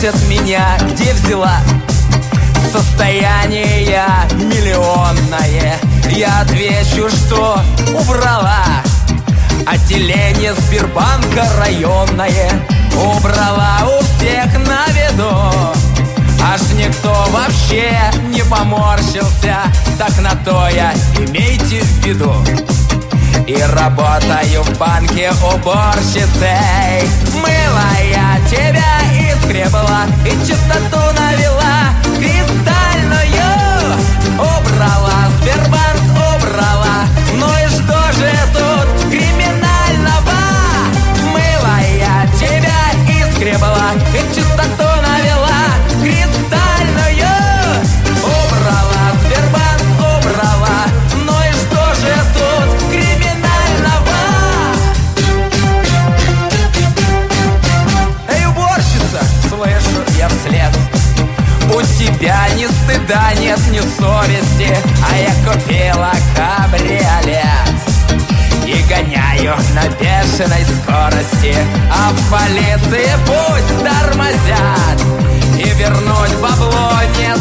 спросят меня, где взяла Состояние миллионное? Я отвечу, что убрала. Отделение Сбербанка районное Убрала у всех на виду. Аж никто вообще не поморщился Так на то я имейте в виду. И работаю в банке уборщицей. Мыла тебя ни стыда нет, ни совести А я купила кабриолет. И гоняю на бешеной скорости А в полиции пусть тормозят. И вернуть бабло не